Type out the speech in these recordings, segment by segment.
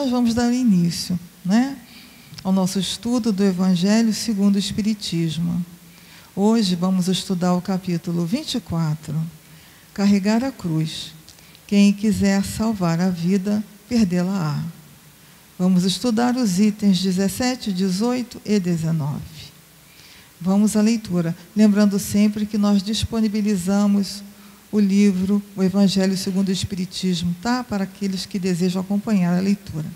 nós vamos dar início, né, ao nosso estudo do Evangelho segundo o Espiritismo. Hoje vamos estudar o capítulo 24, Carregar a Cruz. Quem quiser salvar a vida, perdê-la-á. Vamos estudar os itens 17, 18 e 19. Vamos à leitura. Lembrando sempre que nós disponibilizamos o livro O Evangelho segundo o Espiritismo, tá? Para aqueles que desejam acompanhar a leitura.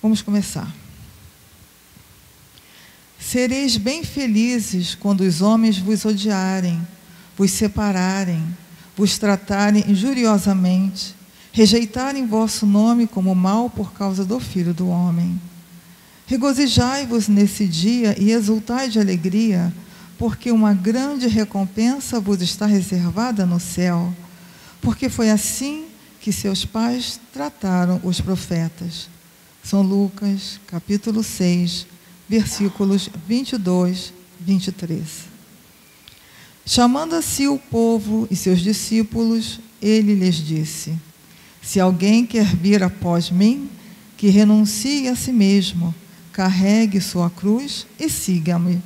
Vamos começar. Sereis bem felizes quando os homens vos odiarem, vos separarem, vos tratarem injuriosamente, rejeitarem vosso nome como mal por causa do Filho do Homem. Regozijai-vos nesse dia e exultai de alegria, porque uma grande recompensa vos está reservada no céu, porque foi assim que seus pais trataram os profetas. São Lucas, capítulo 6, versículos 22, 23. Chamando a si o povo e seus discípulos, ele lhes disse: Se alguém quer vir após mim, que renuncie a si mesmo carregue sua cruz e siga-me.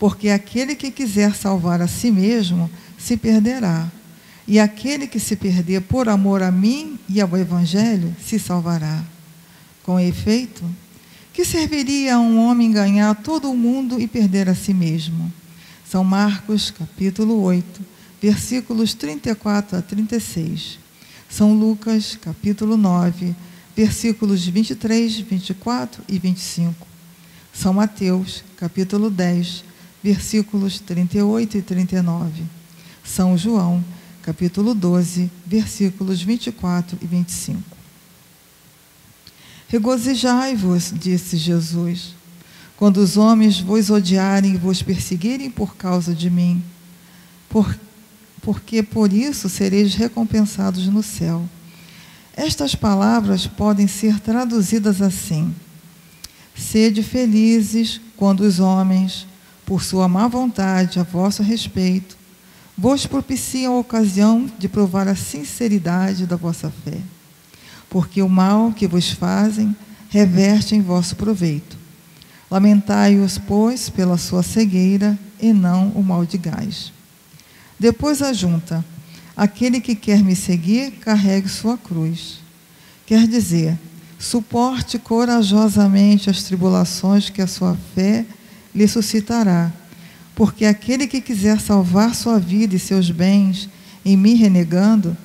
Porque aquele que quiser salvar a si mesmo se perderá, e aquele que se perder por amor a mim e ao Evangelho se salvará. Com efeito, que serviria a um homem ganhar todo o mundo e perder a si mesmo? São Marcos, capítulo 8, versículos 34 a 36. São Lucas, capítulo 9, versículos 23, 24 e 25. São Mateus, capítulo 10, versículos 38 e 39. São João, capítulo 12, versículos 24 e 25. Regozijai-vos, disse Jesus, quando os homens vos odiarem e vos perseguirem por causa de mim, por, porque por isso sereis recompensados no céu. Estas palavras podem ser traduzidas assim: Sede felizes quando os homens, por sua má vontade a vosso respeito, vos propiciam a ocasião de provar a sinceridade da vossa fé. Porque o mal que vos fazem reverte em vosso proveito. Lamentai-os, pois, pela sua cegueira e não o mal de gás. Depois ajunta: Aquele que quer me seguir, carregue sua cruz. Quer dizer, suporte corajosamente as tribulações que a sua fé lhe suscitará, porque aquele que quiser salvar sua vida e seus bens em me renegando,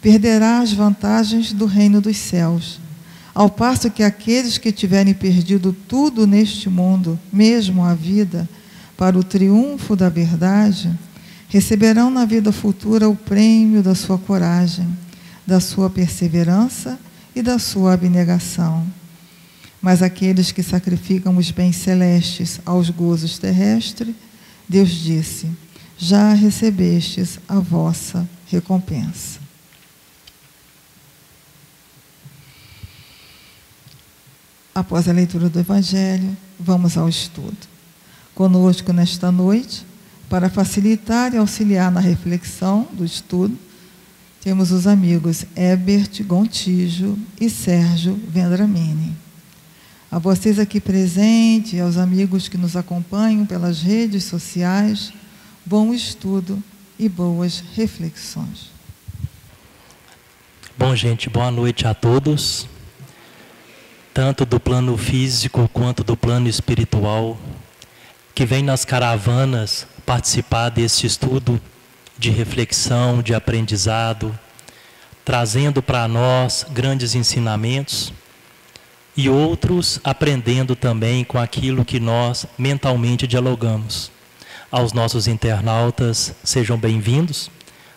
perderá as vantagens do reino dos céus. Ao passo que aqueles que tiverem perdido tudo neste mundo, mesmo a vida, para o triunfo da verdade, receberão na vida futura o prêmio da sua coragem, da sua perseverança e da sua abnegação. Mas aqueles que sacrificam os bens celestes aos gozos terrestres, Deus disse: já recebestes a vossa recompensa. Após a leitura do Evangelho, vamos ao estudo. Conosco nesta noite, para facilitar e auxiliar na reflexão do estudo, temos os amigos Ebert Gontijo e Sérgio Vendramini. A vocês aqui presentes aos amigos que nos acompanham pelas redes sociais, bom estudo e boas reflexões. Bom, gente, boa noite a todos, tanto do plano físico quanto do plano espiritual, que vem nas caravanas participar desse estudo de reflexão, de aprendizado, trazendo para nós grandes ensinamentos e outros aprendendo também com aquilo que nós mentalmente dialogamos. Aos nossos internautas, sejam bem-vindos.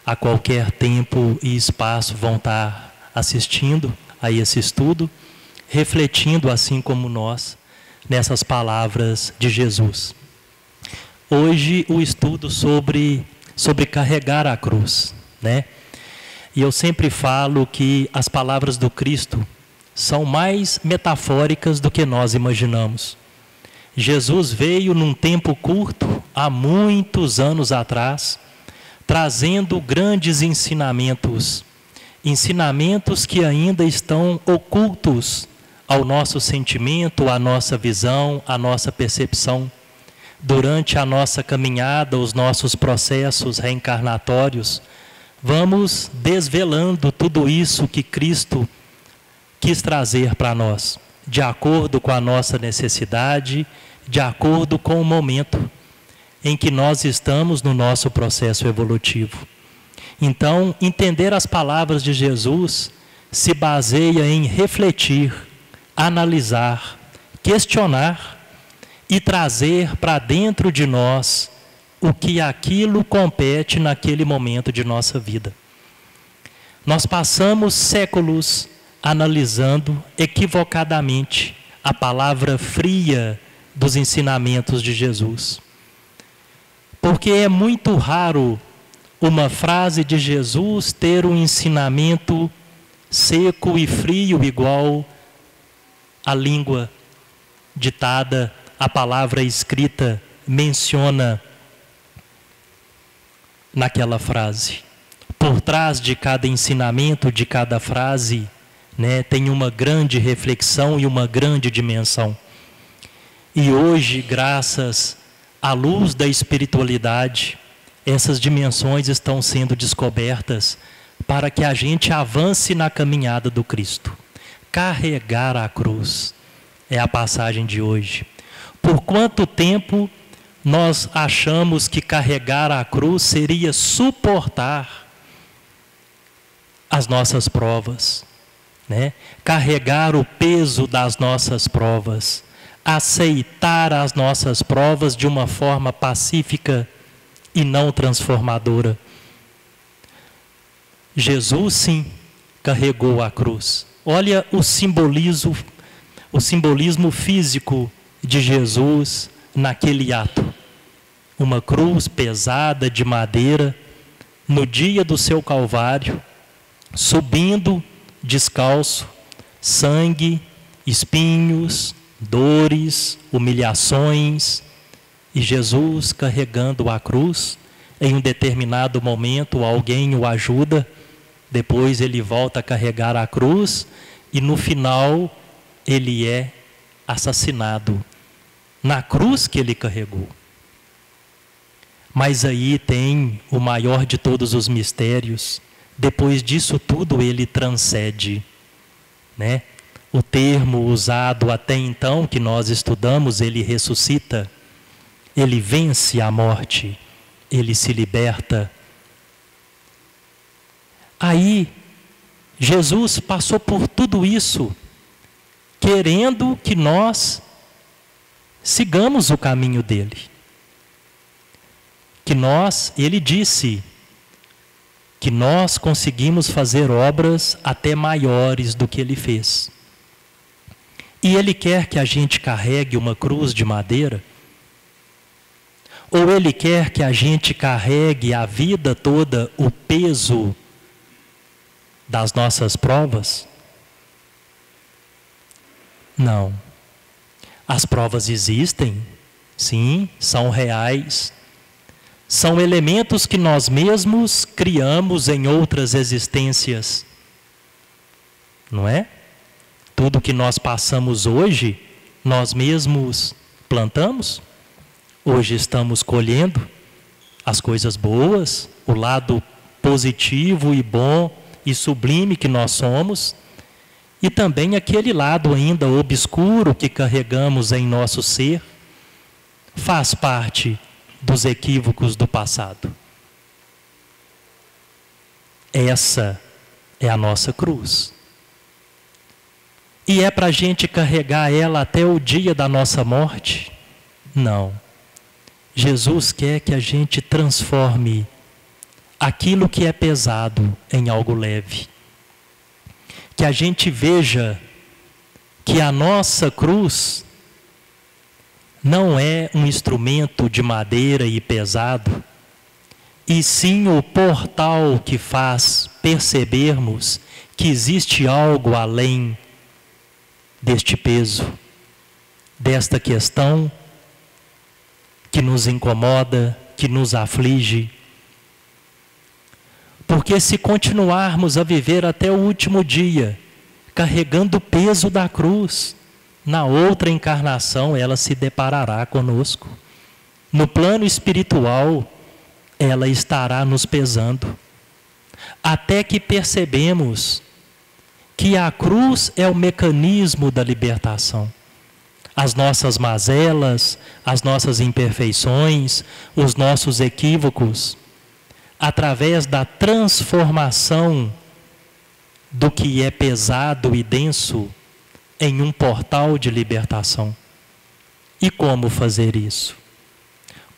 A qualquer tempo e espaço vão estar assistindo a esse estudo, refletindo assim como nós nessas palavras de Jesus. Hoje o estudo sobre sobre carregar a cruz, né? E eu sempre falo que as palavras do Cristo são mais metafóricas do que nós imaginamos. Jesus veio num tempo curto, há muitos anos atrás, trazendo grandes ensinamentos ensinamentos que ainda estão ocultos ao nosso sentimento, à nossa visão, à nossa percepção. Durante a nossa caminhada, os nossos processos reencarnatórios, vamos desvelando tudo isso que Cristo quis trazer para nós, de acordo com a nossa necessidade, de acordo com o momento em que nós estamos no nosso processo evolutivo. Então, entender as palavras de Jesus se baseia em refletir analisar, questionar e trazer para dentro de nós o que aquilo compete naquele momento de nossa vida. Nós passamos séculos analisando equivocadamente a palavra fria dos ensinamentos de Jesus. Porque é muito raro uma frase de Jesus ter um ensinamento seco e frio igual a língua ditada, a palavra escrita menciona naquela frase. Por trás de cada ensinamento, de cada frase, né, tem uma grande reflexão e uma grande dimensão. E hoje, graças à luz da espiritualidade, essas dimensões estão sendo descobertas para que a gente avance na caminhada do Cristo carregar a cruz. É a passagem de hoje. Por quanto tempo nós achamos que carregar a cruz seria suportar as nossas provas, né? Carregar o peso das nossas provas, aceitar as nossas provas de uma forma pacífica e não transformadora. Jesus sim carregou a cruz. Olha o simbolismo, o simbolismo físico de Jesus naquele ato. Uma cruz pesada de madeira no dia do seu calvário, subindo descalço, sangue, espinhos, dores, humilhações, e Jesus carregando a cruz. Em um determinado momento, alguém o ajuda depois ele volta a carregar a cruz e no final ele é assassinado na cruz que ele carregou. Mas aí tem o maior de todos os mistérios. Depois disso tudo ele transcende, né? O termo usado até então que nós estudamos, ele ressuscita, ele vence a morte, ele se liberta Aí, Jesus passou por tudo isso, querendo que nós sigamos o caminho dele. Que nós, ele disse, que nós conseguimos fazer obras até maiores do que ele fez. E ele quer que a gente carregue uma cruz de madeira? Ou ele quer que a gente carregue a vida toda o peso das nossas provas? Não. As provas existem, sim, são reais. São elementos que nós mesmos criamos em outras existências. Não é? Tudo que nós passamos hoje, nós mesmos plantamos. Hoje estamos colhendo as coisas boas, o lado positivo e bom e sublime que nós somos, e também aquele lado ainda obscuro que carregamos em nosso ser, faz parte dos equívocos do passado. Essa é a nossa cruz. E é para a gente carregar ela até o dia da nossa morte? Não. Jesus quer que a gente transforme aquilo que é pesado em algo leve. Que a gente veja que a nossa cruz não é um instrumento de madeira e pesado, e sim o portal que faz percebermos que existe algo além deste peso, desta questão que nos incomoda, que nos aflige. Porque se continuarmos a viver até o último dia, carregando o peso da cruz, na outra encarnação ela se deparará conosco. No plano espiritual, ela estará nos pesando. Até que percebemos que a cruz é o mecanismo da libertação. As nossas mazelas, as nossas imperfeições, os nossos equívocos, através da transformação do que é pesado e denso em um portal de libertação. E como fazer isso?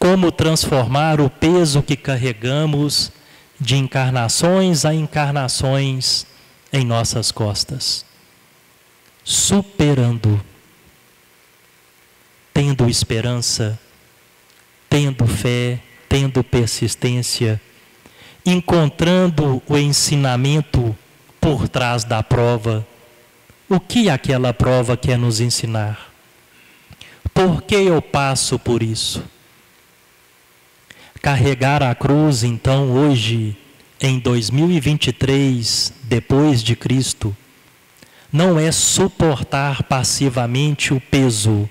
como transformar o peso que carregamos de encarnações a encarnações em nossas costas. Superando, tendo esperança, tendo fé, tendo persistência, encontrando o ensinamento por trás da prova. O que aquela prova quer nos ensinar? Por que eu passo por isso? Carregar a cruz, então, hoje, em 2023, depois de Cristo, não é suportar passivamente o peso,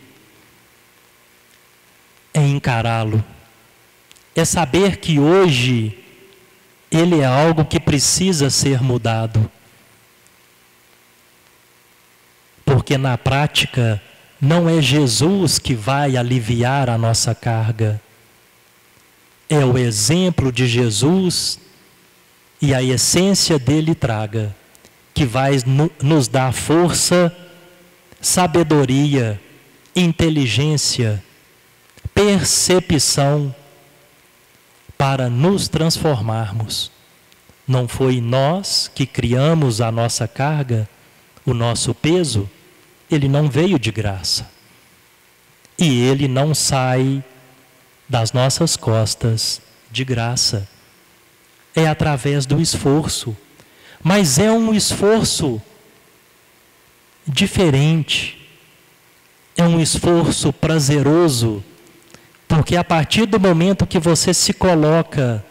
é encará-lo. É saber que hoje ele é algo que precisa ser mudado. Porque na prática, não é Jesus que vai aliviar a nossa carga é o exemplo de Jesus e a essência dele traga, que vai nos dar força, sabedoria, inteligência, percepção para nos transformarmos. Não foi nós que criamos a nossa carga, o nosso peso, ele não veio de graça. E ele não sai das nossas costas de graça. É através do esforço, mas é um esforço diferente. É um esforço prazeroso, porque a partir do momento que você se coloca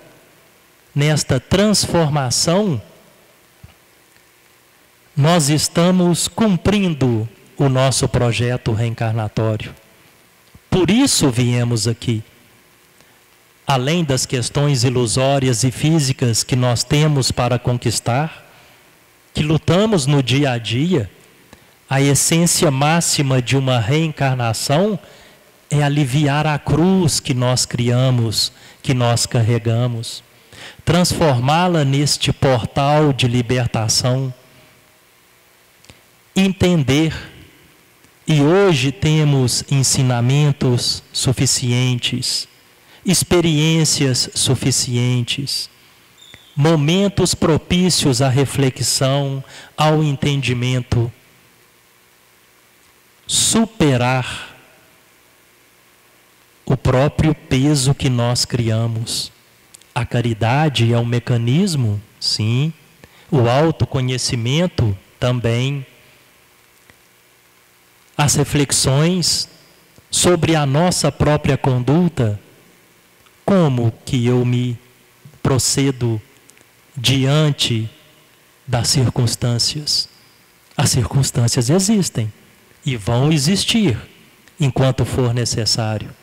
nesta transformação, nós estamos cumprindo o nosso projeto reencarnatório. Por isso viemos aqui além das questões ilusórias e físicas que nós temos para conquistar, que lutamos no dia a dia, a essência máxima de uma reencarnação é aliviar a cruz que nós criamos, que nós carregamos, transformá-la neste portal de libertação, entender. E hoje temos ensinamentos suficientes experiências suficientes, momentos propícios à reflexão, ao entendimento, superar o próprio peso que nós criamos. A caridade é um mecanismo, sim. O autoconhecimento também. As reflexões sobre a nossa própria conduta como que eu me procedo diante das circunstâncias? As circunstâncias existem e vão existir enquanto for necessário.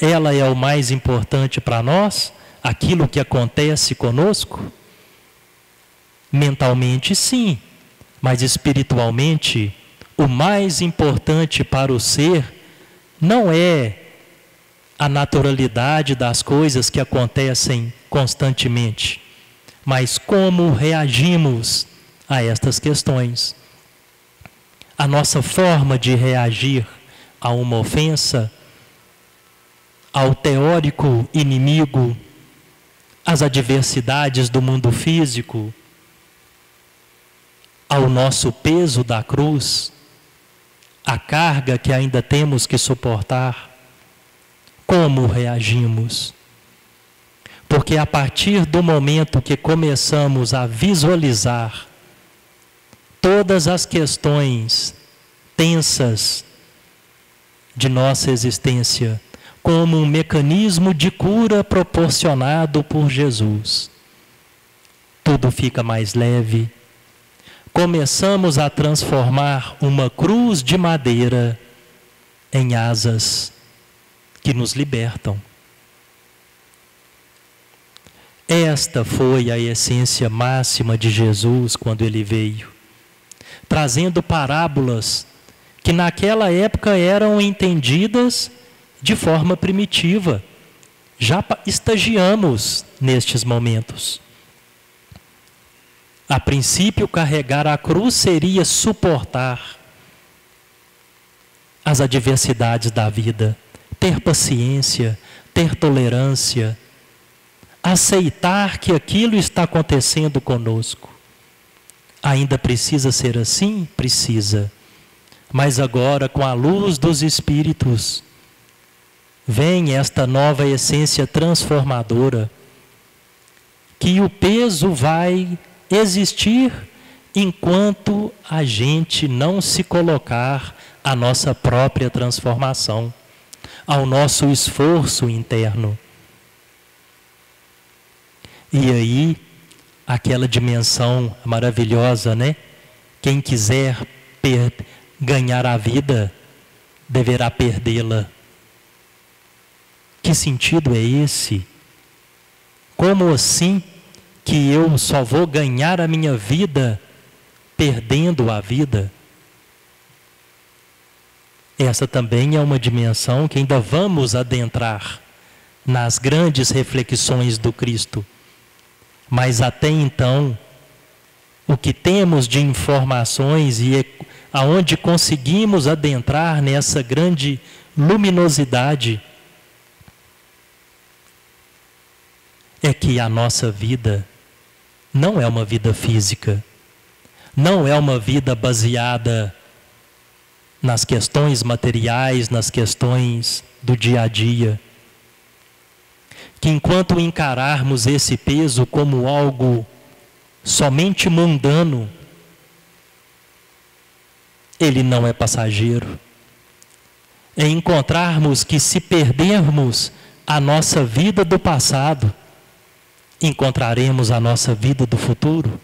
Ela é o mais importante para nós, aquilo que acontece conosco? Mentalmente, sim, mas espiritualmente, o mais importante para o ser não é a naturalidade das coisas que acontecem constantemente, mas como reagimos a estas questões. A nossa forma de reagir a uma ofensa, ao teórico inimigo, às adversidades do mundo físico, ao nosso peso da cruz, a carga que ainda temos que suportar como reagimos. Porque a partir do momento que começamos a visualizar todas as questões tensas de nossa existência como um mecanismo de cura proporcionado por Jesus, tudo fica mais leve. Começamos a transformar uma cruz de madeira em asas que nos libertam. Esta foi a essência máxima de Jesus quando ele veio, trazendo parábolas que naquela época eram entendidas de forma primitiva. Já estagiamos nestes momentos. A princípio, carregar a cruz seria suportar as adversidades da vida, ter paciência, ter tolerância, aceitar que aquilo está acontecendo conosco. Ainda precisa ser assim? Precisa. Mas agora, com a luz dos Espíritos, vem esta nova essência transformadora, que o peso vai existir enquanto a gente não se colocar a nossa própria transformação, ao nosso esforço interno. E aí, aquela dimensão maravilhosa, né? Quem quiser ganhar a vida, deverá perdê-la. Que sentido é esse? Como assim que eu só vou ganhar a minha vida perdendo a vida? Essa também é uma dimensão que ainda vamos adentrar nas grandes reflexões do Cristo. Mas até então, o que temos de informações e aonde conseguimos adentrar nessa grande luminosidade é que a nossa vida não é uma vida física, não é uma vida baseada nas questões materiais, nas questões do dia a dia que enquanto encararmos esse peso como algo somente mundano, ele não é passageiro. É encontrarmos que se perdermos a nossa vida do passado, encontraremos a nossa vida do futuro.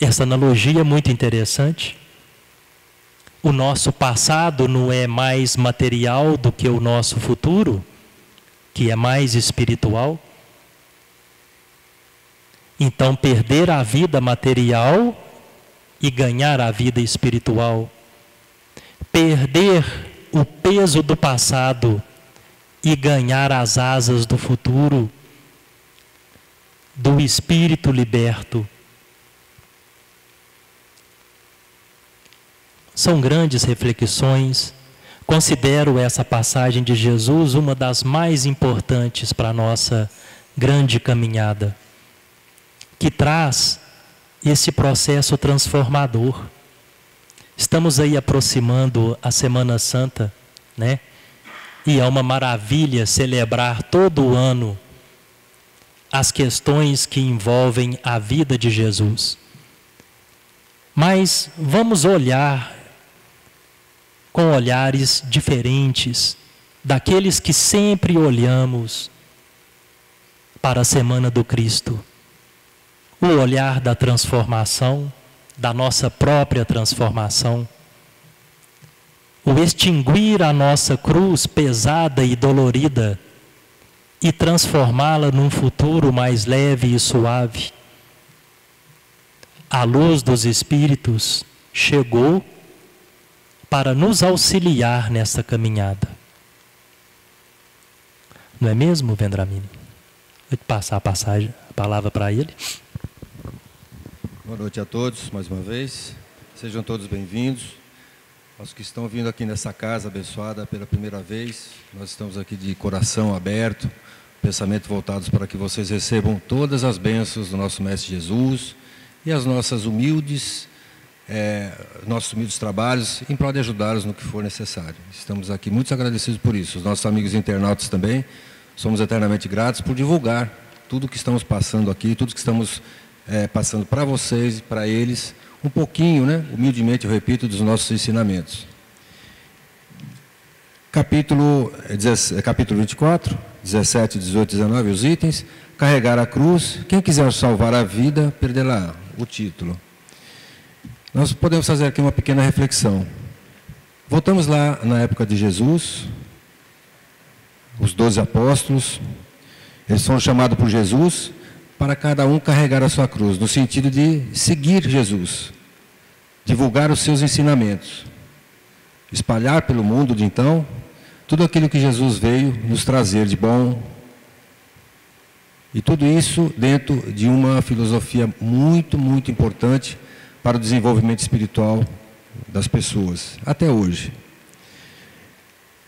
Essa analogia é muito interessante. O nosso passado não é mais material do que o nosso futuro, que é mais espiritual. Então, perder a vida material e ganhar a vida espiritual. Perder o peso do passado e ganhar as asas do futuro, do espírito liberto. São grandes reflexões. Considero essa passagem de Jesus uma das mais importantes para a nossa grande caminhada, que traz esse processo transformador. Estamos aí aproximando a Semana Santa, né? E é uma maravilha celebrar todo ano as questões que envolvem a vida de Jesus. Mas vamos olhar com olhares diferentes daqueles que sempre olhamos para a semana do Cristo. O olhar da transformação, da nossa própria transformação. O extinguir a nossa cruz pesada e dolorida e transformá-la num futuro mais leve e suave. A luz dos Espíritos chegou para nos auxiliar nessa caminhada. Não é mesmo, Vendramini? Vou passar a passagem, a palavra para ele. Boa noite a todos, mais uma vez. Sejam todos bem-vindos. Os que estão vindo aqui nessa casa abençoada pela primeira vez, nós estamos aqui de coração aberto, pensamento voltados para que vocês recebam todas as bênçãos do nosso Mestre Jesus e as nossas humildes é, nossos humildes trabalhos em prol de ajudá-los no que for necessário. Estamos aqui muito agradecidos por isso. Os nossos amigos internautas também, somos eternamente gratos por divulgar tudo que estamos passando aqui, tudo que estamos é, passando para vocês e para eles, um pouquinho, né, humildemente, eu repito, dos nossos ensinamentos. Capítulo, é, capítulo 24, 17, 18, 19, os itens. Carregar a cruz. Quem quiser salvar a vida, perderá o título. Nós podemos fazer aqui uma pequena reflexão. Voltamos lá na época de Jesus, os doze apóstolos, eles foram chamados por Jesus para cada um carregar a sua cruz, no sentido de seguir Jesus, divulgar os seus ensinamentos, espalhar pelo mundo de então tudo aquilo que Jesus veio nos trazer de bom. E tudo isso dentro de uma filosofia muito, muito importante para o desenvolvimento espiritual das pessoas, até hoje.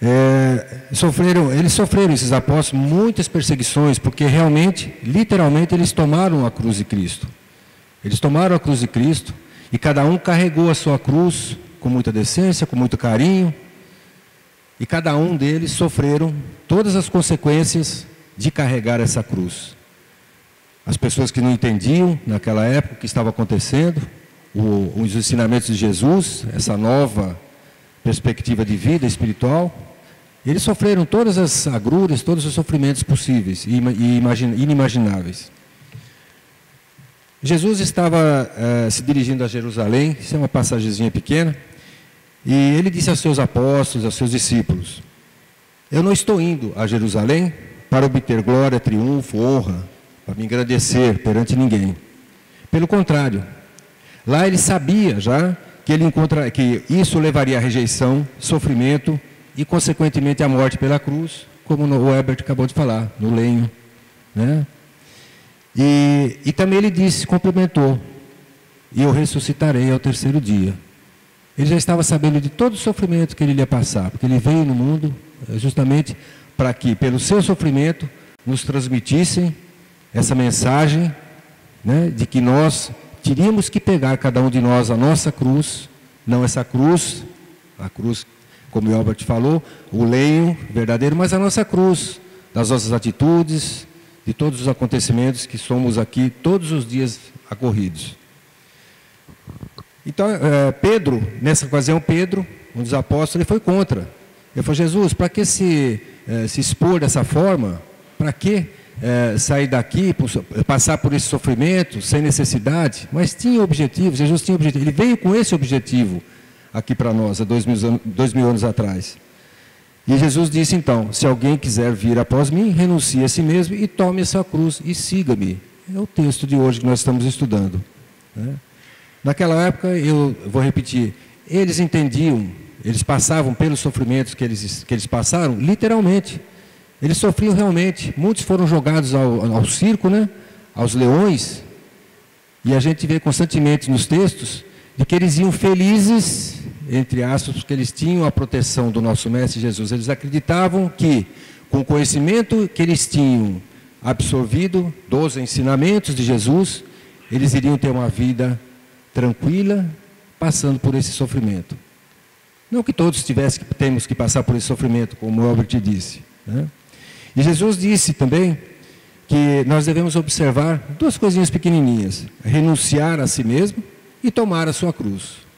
É, sofreram, eles sofreram, esses apóstolos, muitas perseguições, porque realmente, literalmente, eles tomaram a cruz de Cristo. Eles tomaram a cruz de Cristo e cada um carregou a sua cruz com muita decência, com muito carinho. E cada um deles sofreram todas as consequências de carregar essa cruz. As pessoas que não entendiam naquela época o que estava acontecendo, o, os ensinamentos de Jesus, essa nova perspectiva de vida espiritual, eles sofreram todas as agruras, todos os sofrimentos possíveis e inimagináveis. Jesus estava uh, se dirigindo a Jerusalém, isso é uma passagemzinha pequena, e ele disse aos seus apóstolos, aos seus discípulos: Eu não estou indo a Jerusalém para obter glória, triunfo, honra, para me engrandecer perante ninguém. Pelo contrário, lá ele sabia já que ele encontra que isso levaria à rejeição, sofrimento e, consequentemente, a morte pela cruz, como o Herbert acabou de falar, no lenho. Né? E, e também ele disse, complementou, e eu ressuscitarei ao terceiro dia. Ele já estava sabendo de todo o sofrimento que ele ia passar, porque ele veio no mundo eh, justamente para que, pelo seu sofrimento, nos transmitissem essa mensagem né, de que nós teríamos que pegar cada um de nós a nossa cruz, não essa cruz, a cruz como o Albert falou, o lenho verdadeiro, mas a nossa cruz, das nossas atitudes, de todos os acontecimentos que somos aqui todos os dias acorridos. Então, é, Pedro, nessa ocasião, Pedro, um dos apóstolos, ele foi contra. Ele falou, Jesus, para que se, é, se expor dessa forma? Para que é, sair daqui, passar por esse sofrimento, sem necessidade? Mas tinha objetivo, Jesus tinha objetivo. Ele veio com esse objetivo aqui para nós, há dois mil, anos, dois mil anos atrás. E Jesus disse então: Se alguém quiser vir após mim, renuncie a si mesmo e tome essa cruz e siga-me. É o texto de hoje que nós estamos estudando. Né? Naquela época, eu vou repetir, eles entendiam, eles passavam pelos sofrimentos que eles, que eles passaram, literalmente. Eles sofriam realmente. Muitos foram jogados ao, ao circo, né? aos leões. E a gente vê constantemente nos textos de que eles iam felizes, entre aspas, porque eles tinham a proteção do nosso Mestre Jesus. Eles acreditavam que, com o conhecimento que eles tinham absorvido dos ensinamentos de Jesus, eles iriam ter uma vida tranquila, passando por esse sofrimento. Não que todos tivessem, que passar por esse sofrimento, como Albert disse. Né? E Jesus disse também que nós devemos observar duas coisinhas pequenininhas: renunciar a si mesmo e tomar a sua cruz.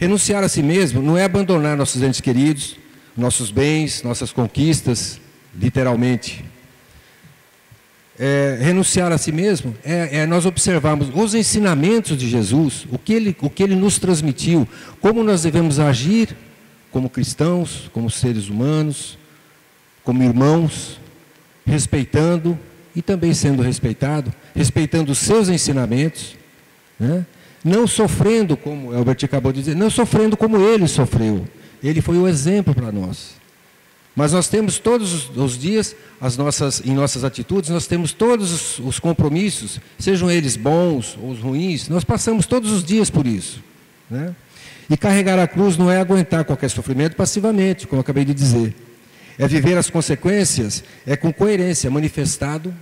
Renunciar a si mesmo não é abandonar nossos entes queridos, nossos bens, nossas conquistas, literalmente. É, renunciar a si mesmo é, é, nós observarmos os ensinamentos de Jesus, o que, ele, o que ele nos transmitiu, como nós devemos agir como cristãos, como seres humanos, como irmãos, respeitando e também sendo respeitado, respeitando os seus ensinamentos, né? Não sofrendo, como Albert acabou de dizer, não sofrendo como ele sofreu. Ele foi o exemplo para nós. Mas nós temos todos os dias, as nossas, em nossas atitudes, nós temos todos os, os compromissos, sejam eles bons ou ruins, nós passamos todos os dias por isso. Né? E carregar a cruz não é aguentar qualquer sofrimento passivamente, como eu acabei de dizer. É viver as consequências, é com coerência, manifestado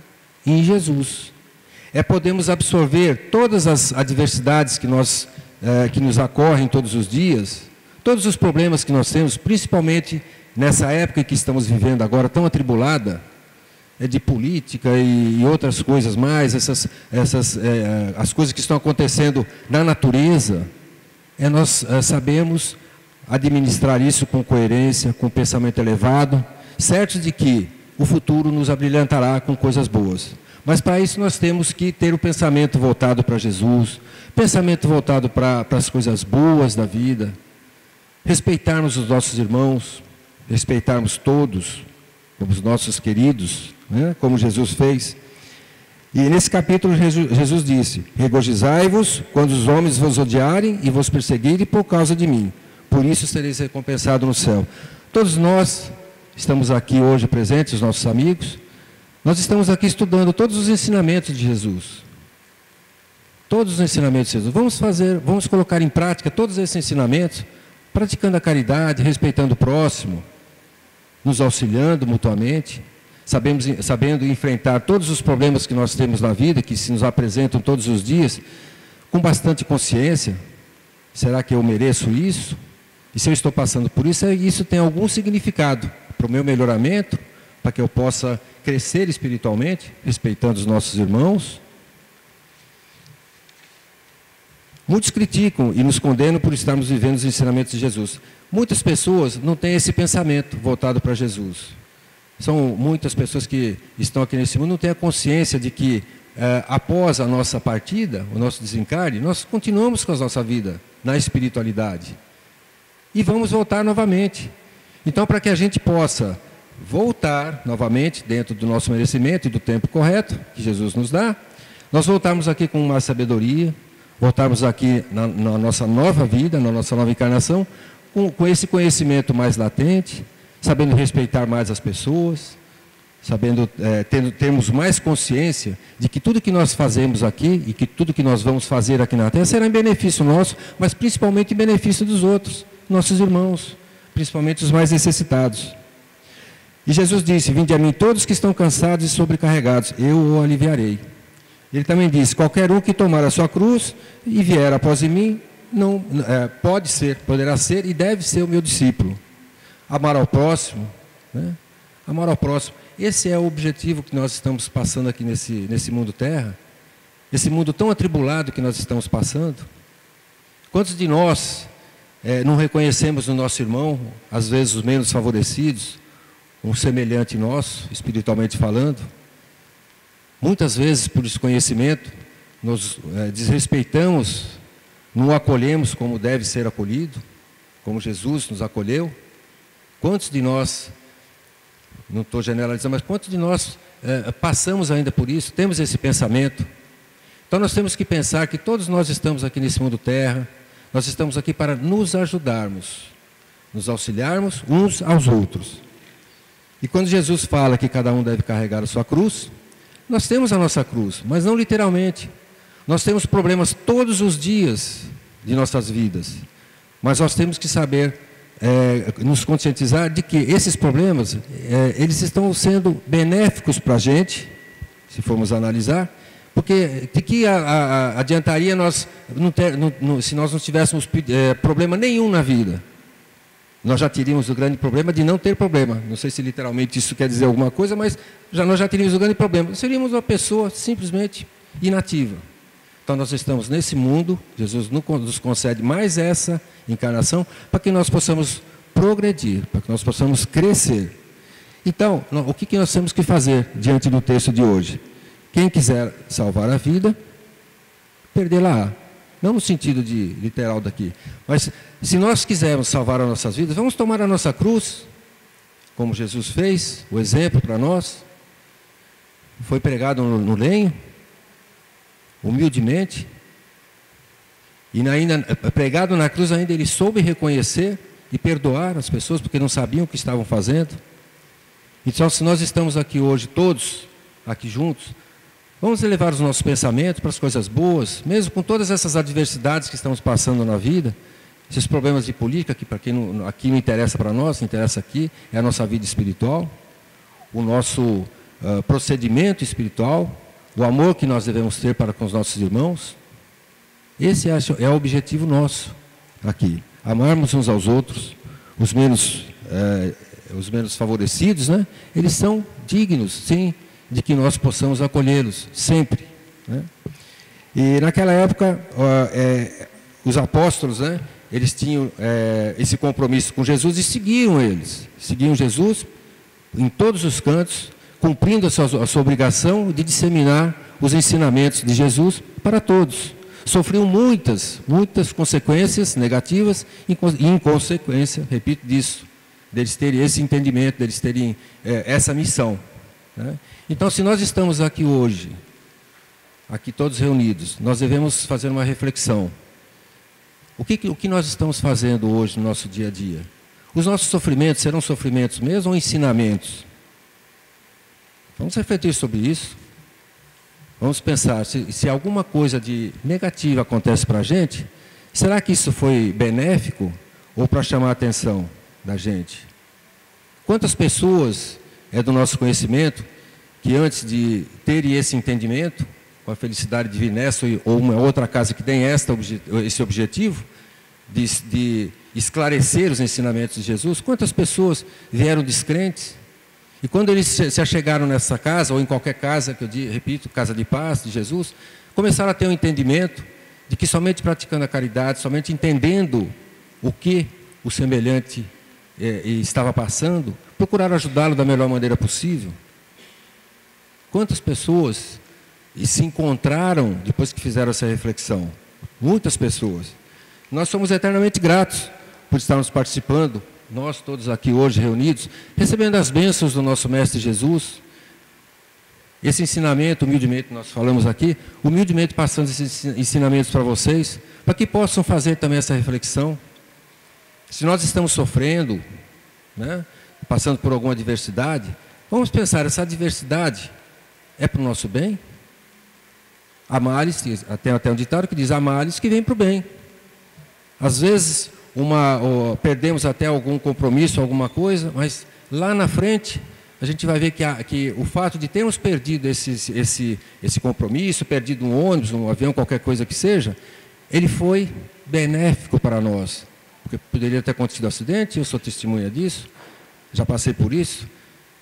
em Jesus é podermos absorver todas as adversidades que, nós, é, que nos ocorrem todos os dias, todos os problemas que nós temos, principalmente nessa época que estamos vivendo agora, tão atribulada, é de política e, e outras coisas mais, essas, essas, é, as coisas que estão acontecendo na natureza, é nós sabemos administrar isso com coerência, com pensamento elevado, certos de que o futuro nos abrilhantará com coisas boas. Mas para isso nós temos que ter o pensamento voltado para Jesus, pensamento voltado para, as coisas boas da vida, respeitarmos os nossos irmãos, respeitarmos todos, os nossos queridos, né, como Jesus fez. E nesse capítulo Jesus disse: Regozijai-vos quando os homens vos odiarem e vos perseguirem por causa de mim. Por isso sereis recompensados no céu. Todos nós estamos aqui hoje presentes, os nossos amigos. Nós estamos aqui estudando todos os ensinamentos de Jesus. Todos os ensinamentos de Jesus. Vamos fazer, vamos colocar em prática todos esses ensinamentos, praticando a caridade, respeitando o próximo, nos auxiliando mutuamente sabemos, sabendo enfrentar todos os problemas que nós temos na vida, que se nos apresentam todos os dias, com bastante consciência. Será que eu mereço isso? E se eu estou passando por isso, é, isso tem algum significado para o meu melhoramento, para que eu possa crescer espiritualmente, respeitando os nossos irmãos. Muitos criticam e nos condenam por estarmos vivendo os ensinamentos de Jesus. Muitas pessoas não têm esse pensamento voltado para Jesus são muitas pessoas que estão aqui nesse mundo não têm a consciência de que eh, após a nossa partida, o nosso desencarne, nós continuamos com a nossa vida na espiritualidade e vamos voltar novamente. Então, para que a gente possa voltar novamente dentro do nosso merecimento e do tempo correto que Jesus nos dá, nós voltarmos aqui com mais sabedoria, voltarmos aqui na, na nossa nova vida, na nossa nova encarnação, com, com esse conhecimento mais latente sabendo respeitar mais as pessoas, sabendo é, tendo, termos mais consciência de que tudo que nós fazemos aqui e que tudo que nós vamos fazer aqui na Terra será em benefício nosso, mas principalmente em benefício dos outros, nossos irmãos, principalmente os mais necessitados. E Jesus disse: Vinde a mim todos que estão cansados e sobrecarregados, eu o aliviarei. Ele também disse: Qualquer um que tomar a sua cruz e vier após mim, não é, pode ser, poderá ser e deve ser o meu discípulo amar ao próximo, né? amar ao próximo. Esse é o objetivo que nós estamos passando aqui nesse, nesse mundo terra, esse mundo tão atribulado que nós estamos passando. Quantos de nós é, não reconhecemos no nosso irmão, às vezes os menos favorecidos, um semelhante nosso, espiritualmente falando? Muitas vezes, por desconhecimento, nos é, desrespeitamos, não acolhemos como deve ser acolhido, como Jesus nos acolheu. Quantos de nós, não estou generalizando, mas quantos de nós é, passamos ainda por isso, temos esse pensamento? Então nós temos que pensar que todos nós estamos aqui nesse mundo terra, nós estamos aqui para nos ajudarmos, nos auxiliarmos uns aos outros. E quando Jesus fala que cada um deve carregar a sua cruz, nós temos a nossa cruz, mas não literalmente. Nós temos problemas todos os dias de nossas vidas, mas nós temos que saber é, nos conscientizar de que esses problemas, é, eles estão sendo benéficos para a gente, se formos analisar, porque de que a, a, adiantaria nós, não ter, se nós não tivéssemos é, problema nenhum na vida? Nós já teríamos o grande problema de não ter problema. Não sei se literalmente isso quer dizer alguma coisa, mas já, nós já teríamos o grande problema. Seríamos uma pessoa simplesmente inativa. Então nós estamos nesse mundo, Jesus nos concede mais essa encarnação para que nós possamos progredir, para que nós possamos crescer. Então, o que nós temos que fazer diante do texto de hoje? Quem quiser salvar a vida, perdê-la. Não no sentido de literal daqui, mas se nós quisermos salvar as nossas vidas, vamos tomar a nossa cruz, como Jesus fez, o exemplo para nós. Foi pregado no, no lenho, humildemente. E ainda pregado na cruz ainda ele soube reconhecer e perdoar as pessoas porque não sabiam o que estavam fazendo. Então, se nós estamos aqui hoje todos aqui juntos, vamos elevar os nossos pensamentos para as coisas boas, mesmo com todas essas adversidades que estamos passando na vida, esses problemas de política que para quem não, aqui não interessa para nós, não interessa aqui é a nossa vida espiritual, o nosso uh, procedimento espiritual, o amor que nós devemos ter para com os nossos irmãos. Esse é, é o objetivo nosso aqui. Amarmos uns aos outros, os menos, é, os menos favorecidos, né? eles são dignos, sim, de que nós possamos acolhê-los, sempre. Né? E naquela época, ó, é, os apóstolos, né, eles tinham é, esse compromisso com Jesus e seguiam eles. Seguiam Jesus em todos os cantos, cumprindo a sua, a sua obrigação de disseminar os ensinamentos de Jesus para todos. Sofreu muitas, muitas consequências negativas e, em consequência, repito disso, deles terem esse entendimento, deles terem é, essa missão. Né? Então, se nós estamos aqui hoje, aqui todos reunidos, nós devemos fazer uma reflexão. O que, o que nós estamos fazendo hoje no nosso dia a dia? Os nossos sofrimentos serão sofrimentos mesmo ou ensinamentos? Vamos refletir sobre isso. Vamos pensar, se, se alguma coisa de negativa acontece para a gente, será que isso foi benéfico ou para chamar a atenção da gente? Quantas pessoas é do nosso conhecimento que antes de terem esse entendimento, com a felicidade de vir nessa ou uma outra casa que tem esta, esse objetivo, de, de esclarecer os ensinamentos de Jesus, quantas pessoas vieram descrentes? E quando eles se achegaram nessa casa, ou em qualquer casa, que eu repito, casa de paz de Jesus, começaram a ter um entendimento de que somente praticando a caridade, somente entendendo o que o semelhante é, estava passando, procuraram ajudá-lo da melhor maneira possível. Quantas pessoas se encontraram depois que fizeram essa reflexão? Muitas pessoas. Nós somos eternamente gratos por estarmos participando nós todos aqui hoje reunidos, recebendo as bênçãos do nosso Mestre Jesus, esse ensinamento, humildemente, nós falamos aqui, humildemente passando esses ensinamentos para vocês, para que possam fazer também essa reflexão. Se nós estamos sofrendo, né, passando por alguma adversidade, vamos pensar, essa adversidade é para o nosso bem? Há males, até, até um ditado que diz, há males que vêm para o bem. Às vezes, uma, perdemos até algum compromisso, alguma coisa, mas lá na frente a gente vai ver que, que o fato de termos perdido esse, esse compromisso, perdido um ônibus, um avião, qualquer coisa que seja, ele foi benéfico para nós. Porque poderia ter acontecido um acidente, eu sou testemunha disso, já passei por isso.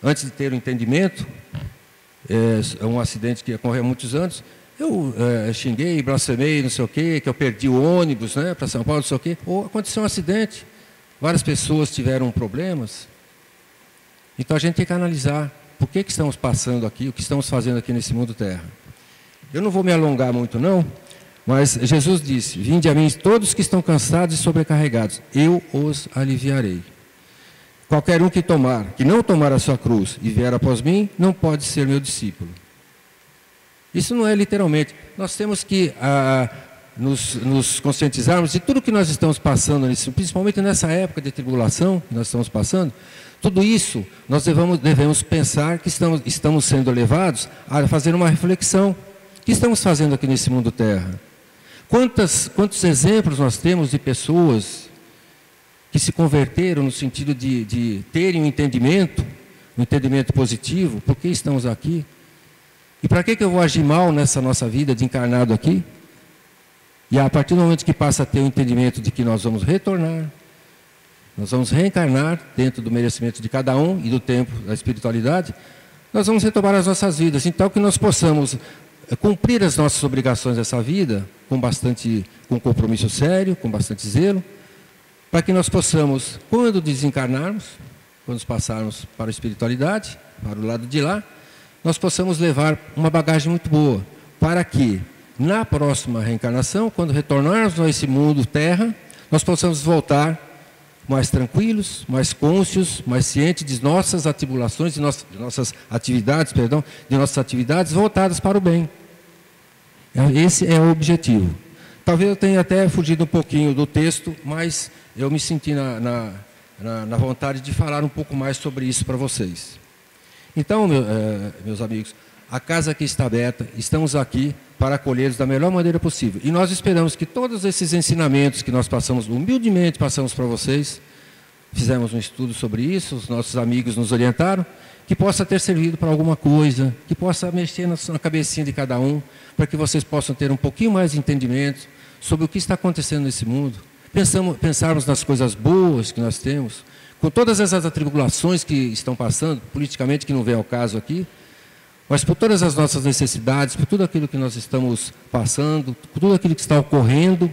Antes de ter o entendimento, é um acidente que ocorreu há muitos anos, eu é, xinguei, blasfemei, não sei o quê, que eu perdi o ônibus né, para São Paulo, não sei o quê. Ou aconteceu um acidente, várias pessoas tiveram problemas. Então a gente tem que analisar por que, que estamos passando aqui, o que estamos fazendo aqui nesse mundo terra. Eu não vou me alongar muito não, mas Jesus disse, vinde a mim todos que estão cansados e sobrecarregados, eu os aliviarei. Qualquer um que tomar, que não tomar a sua cruz e vier após mim, não pode ser meu discípulo. Isso não é literalmente. Nós temos que ah, nos, nos, conscientizarmos de tudo que nós estamos passando, principalmente nessa época de tribulação que nós estamos passando. Tudo isso nós devemos, devemos pensar que estamos, estamos sendo levados a fazer uma reflexão. O que estamos fazendo aqui nesse mundo terra? Quantas, quantos exemplos nós temos de pessoas que se converteram no sentido de, de terem um entendimento, um entendimento positivo, por que estamos aqui? E para que, que eu vou agir mal nessa nossa vida de encarnado aqui? E a partir do momento que passa a ter o entendimento de que nós vamos retornar, nós vamos reencarnar dentro do merecimento de cada um e do tempo da espiritualidade, nós vamos retomar as nossas vidas. Então, que nós possamos cumprir as nossas obrigações dessa vida com bastante, com compromisso sério, com bastante zelo, para que nós possamos, quando desencarnarmos, quando passarmos para a espiritualidade, para o lado de lá, nós possamos levar uma bagagem muito boa, para que na próxima reencarnação, quando retornarmos a esse mundo terra, nós possamos voltar mais tranquilos, mais cônscios, mais cientes de nossas atribulações, de, nossas, de nossas atividades, perdão, de nossas atividades voltadas para o bem. É, esse é o objetivo. Talvez eu tenha até fugido um pouquinho do texto, mas eu me senti na, na, na, na vontade de falar um pouco mais sobre isso para vocês. Então, meu, é, meus amigos, a casa aqui está aberta, estamos aqui para acolhê-los da melhor maneira possível. E nós esperamos que todos esses ensinamentos que nós passamos, humildemente passamos para vocês, fizemos um estudo sobre isso, os nossos amigos nos orientaram, que possa ter servido para alguma coisa, que possa mexer na, na cabecinha de cada um, para que vocês possam ter um pouquinho mais de entendimento sobre o que está acontecendo nesse mundo. Pensamos, pensarmos nas coisas boas que nós temos, com todas essas atribulações que estão passando, politicamente que não vem ao caso aqui, mas por todas as nossas necessidades, por tudo aquilo que nós estamos passando, por tudo aquilo que está ocorrendo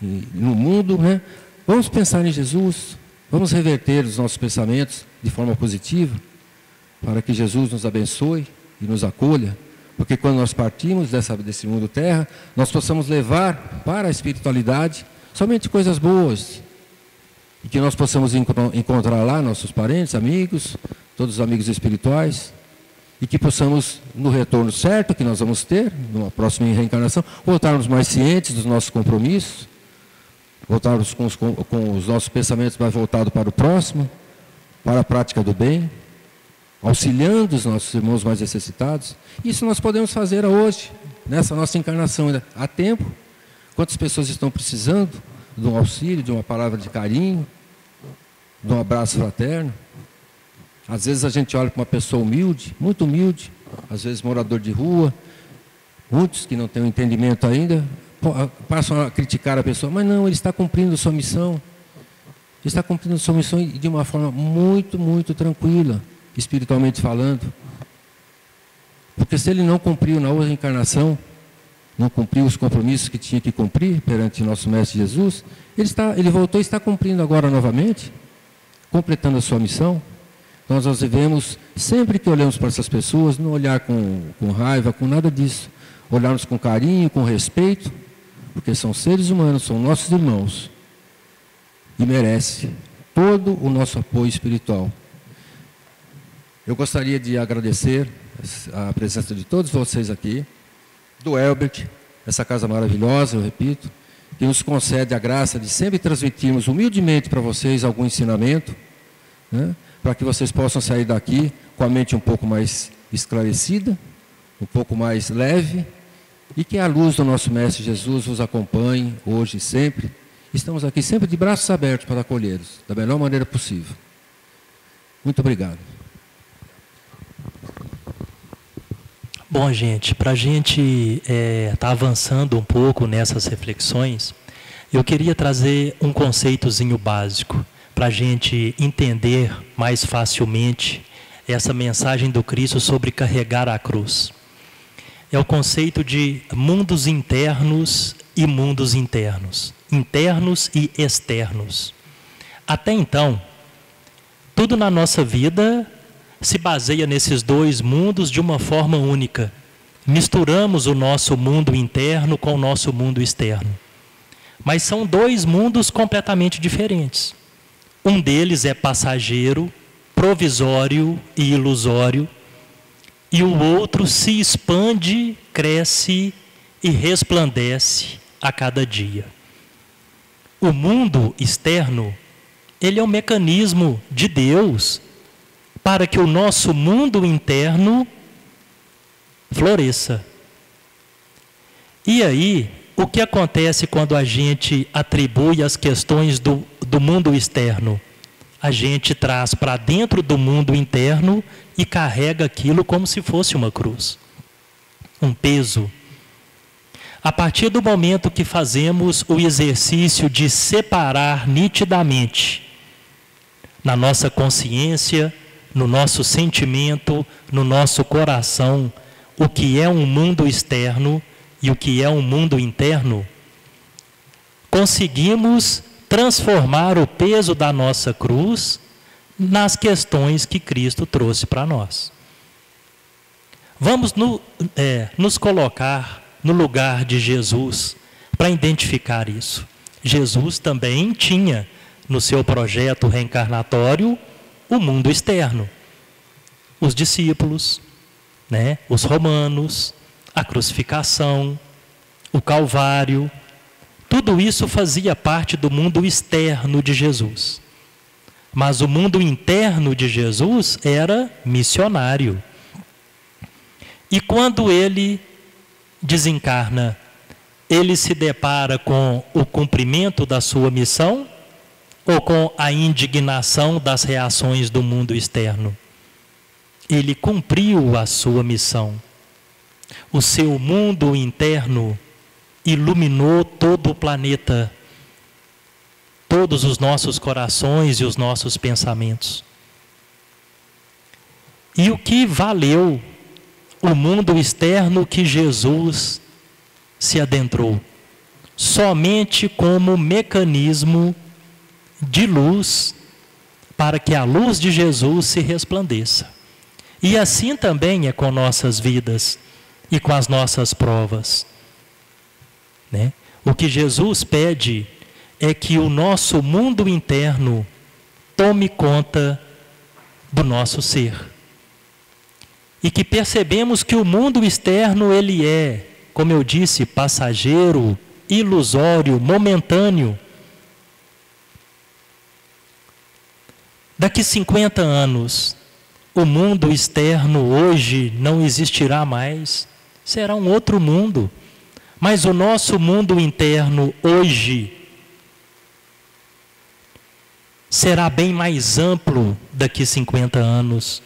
no mundo, né? vamos pensar em Jesus, vamos reverter os nossos pensamentos de forma positiva, para que Jesus nos abençoe e nos acolha, porque quando nós partimos dessa, desse mundo terra, nós possamos levar para a espiritualidade somente coisas boas, e que nós possamos encontrar lá nossos parentes, amigos, todos os amigos espirituais, e que possamos, no retorno certo que nós vamos ter, numa próxima reencarnação, voltarmos mais cientes dos nossos compromissos, voltarmos com os, com os nossos pensamentos mais voltados para o próximo, para a prática do bem, auxiliando os nossos irmãos mais necessitados. Isso nós podemos fazer hoje, nessa nossa encarnação. Há tempo. Quantas pessoas estão precisando de um auxílio, de uma palavra de carinho, de um abraço fraterno? Às vezes a gente olha para uma pessoa humilde, muito humilde, às vezes morador de rua, muitos que não têm o um entendimento ainda, passam a criticar a pessoa, mas não, ele está cumprindo sua missão. Ele está cumprindo sua missão de uma forma muito, muito tranquila, espiritualmente falando. Porque se ele não cumpriu na outra encarnação, não cumpriu os compromissos que tinha que cumprir perante nosso Mestre Jesus, ele, está, ele voltou e está cumprindo agora novamente, completando a sua missão. Nós devemos, sempre que olhamos para essas pessoas, não olhar com, com raiva, com nada disso. Olharmos com carinho, com respeito, porque são seres humanos, são nossos irmãos. E merece todo o nosso apoio espiritual. Eu gostaria de agradecer a presença de todos vocês aqui, do Elbert, essa casa maravilhosa, eu repito, que nos concede a graça de sempre transmitirmos humildemente para vocês algum ensinamento, né? Para que vocês possam sair daqui com a mente um pouco mais esclarecida, um pouco mais leve, e que a luz do nosso Mestre Jesus vos acompanhe hoje e sempre. Estamos aqui sempre de braços abertos para acolhê-los, da melhor maneira possível. Muito obrigado. Bom, gente, para a gente estar é, tá avançando um pouco nessas reflexões, eu queria trazer um conceitozinho básico para a gente entender mais facilmente essa mensagem do Cristo sobre carregar a cruz. É o conceito de mundos internos e mundos internos, internos e externos. Até então, tudo na nossa vida se baseia nesses dois mundos de uma forma única. Misturamos o nosso mundo interno com o nosso mundo externo. Mas são dois mundos completamente diferentes. Um deles é passageiro, provisório e ilusório, e o outro se expande, cresce e resplandece a cada dia. O mundo externo, ele é um mecanismo de Deus para que o nosso mundo interno floresça. E aí, o que acontece quando a gente atribui as questões do, do mundo externo? A gente traz para dentro do mundo interno e carrega aquilo como se fosse uma cruz, um peso. A partir do momento que fazemos o exercício de separar nitidamente na nossa consciência, no nosso sentimento, no nosso coração, o que é um mundo externo e o que é um mundo interno, conseguimos transformar o peso da nossa cruz nas questões que Cristo trouxe para nós. Vamos no, é, nos colocar no lugar de Jesus para identificar isso. Jesus também tinha no seu projeto reencarnatório o mundo externo. Os discípulos, né, os romanos, a crucificação, o Calvário, tudo isso fazia parte do mundo externo de Jesus. Mas o mundo interno de Jesus era missionário. E quando ele desencarna, ele se depara com o cumprimento da sua missão ou com a indignação das reações do mundo externo? Ele cumpriu a sua missão o seu mundo interno iluminou todo o planeta, todos os nossos corações e os nossos pensamentos. E o que valeu o mundo externo que Jesus se adentrou? Somente como mecanismo de luz para que a luz de Jesus se resplandeça. E assim também é com nossas vidas e com as nossas provas. Né? O que Jesus pede é que o nosso mundo interno tome conta do nosso ser. E que percebemos que o mundo externo ele é, como eu disse, passageiro, ilusório, momentâneo. Daqui 50 anos, o mundo externo hoje não existirá mais, será um outro mundo. Mas o nosso mundo interno hoje será bem mais amplo daqui 50 anos,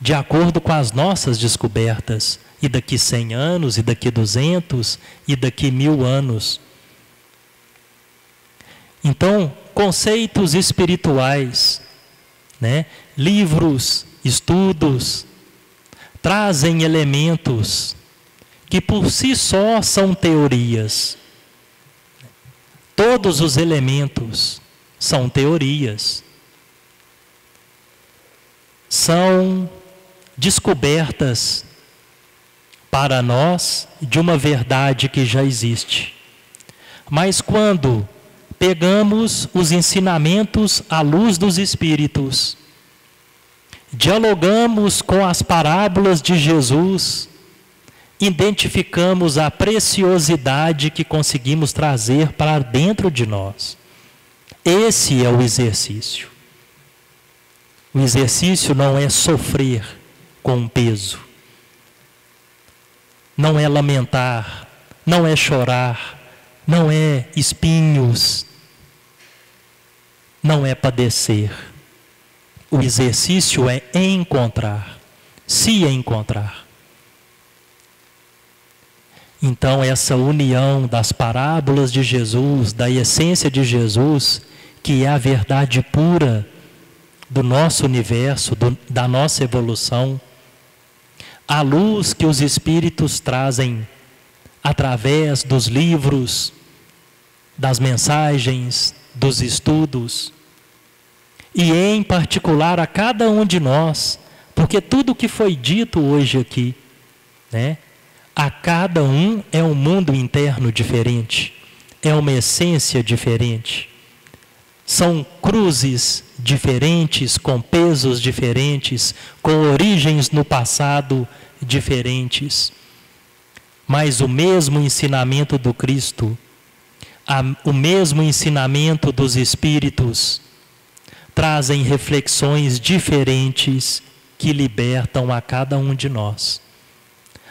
de acordo com as nossas descobertas, e daqui 100 anos, e daqui 200, e daqui mil anos. Então, conceitos espirituais, né? livros, estudos, trazem elementos que por si só são teorias. Todos os elementos são teorias. São descobertas para nós de uma verdade que já existe. Mas quando pegamos os ensinamentos à luz dos Espíritos, dialogamos com as parábolas de Jesus, identificamos a preciosidade que conseguimos trazer para dentro de nós. Esse é o exercício. O exercício não é sofrer com peso, não é lamentar, não é chorar, não é espinhos, não é padecer. O exercício é encontrar, se encontrar. Então, essa união das parábolas de Jesus, da essência de Jesus, que é a verdade pura do nosso universo, do, da nossa evolução, a luz que os Espíritos trazem através dos livros, das mensagens, dos estudos, e em particular a cada um de nós, porque tudo que foi dito hoje aqui, né, a cada um é um mundo interno diferente, é uma essência diferente. São cruzes diferentes, com pesos diferentes, com origens no passado diferentes mas o mesmo ensinamento do Cristo, a, o mesmo ensinamento dos Espíritos, trazem reflexões diferentes que libertam a cada um de nós.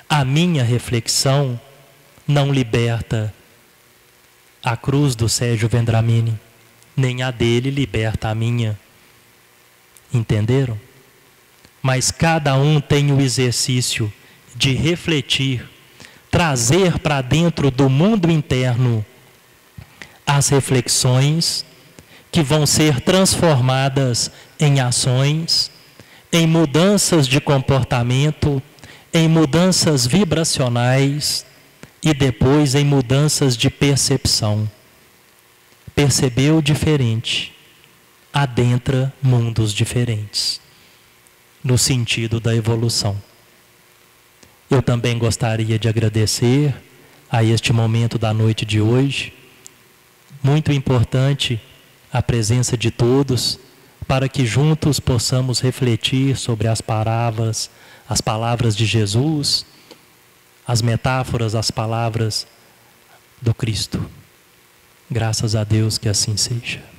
A minha reflexão não liberta a cruz do Sérgio Vendramini, nem a dele liberta a minha. Entenderam? Mas cada um tem o exercício de refletir trazer para dentro do mundo interno as reflexões que vão ser transformadas em ações, em mudanças de comportamento, em mudanças vibracionais e depois em mudanças de percepção. Percebeu diferente, adentra mundos diferentes, no sentido da evolução. Eu também gostaria de agradecer a este momento da noite de hoje. Muito importante a presença de todos para que juntos possamos refletir sobre as palavras, as palavras de Jesus, as metáforas, as palavras do Cristo. Graças a Deus que assim seja.